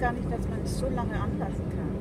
gar nicht, dass man es so lange anlassen kann.